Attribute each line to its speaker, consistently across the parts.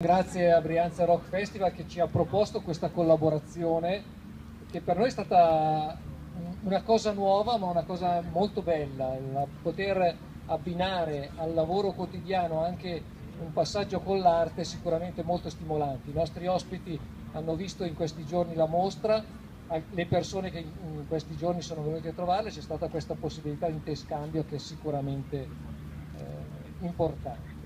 Speaker 1: Grazie a Brianza Rock Festival che ci ha proposto questa collaborazione che per noi è stata una cosa nuova ma una cosa molto bella, poter abbinare al lavoro quotidiano anche un passaggio con l'arte sicuramente molto stimolante. I nostri ospiti hanno visto in questi giorni la mostra, le persone che in questi giorni sono venute a trovarle, c'è stata questa possibilità di interscambio che è sicuramente eh, importante.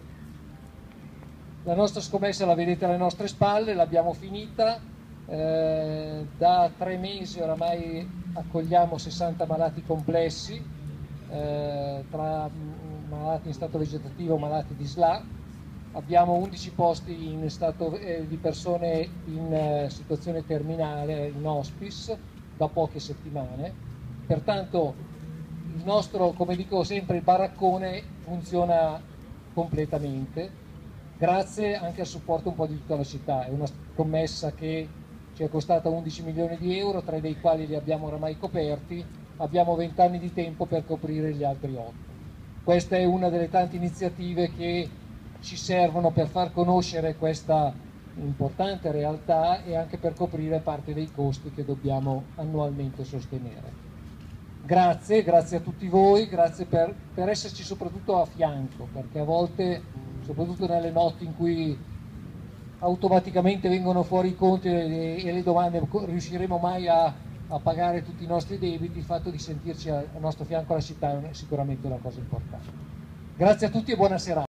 Speaker 1: La nostra scommessa la vedete alle nostre spalle, l'abbiamo finita, eh, da tre mesi oramai accogliamo 60 malati complessi, eh, tra malati in stato vegetativo e malati di SLA, abbiamo 11 posti in stato, eh, di persone in eh, situazione terminale, in hospice, da poche settimane, pertanto il nostro, come dico sempre, il baraccone funziona completamente grazie anche al supporto un po' di tutta la città. È una commessa che ci è costata 11 milioni di euro, tre dei quali li abbiamo oramai coperti, abbiamo 20 anni di tempo per coprire gli altri 8. Questa è una delle tante iniziative che ci servono per far conoscere questa importante realtà e anche per coprire parte dei costi che dobbiamo annualmente sostenere. Grazie, grazie a tutti voi, grazie per, per esserci soprattutto a fianco, perché a volte soprattutto nelle notti in cui automaticamente vengono fuori i conti e, le domande, riusciremo mai a, a, pagare tutti i nostri debiti, il fatto di sentirci al nostro fianco alla città è sicuramente una cosa importante. Grazie a tutti e buona serata.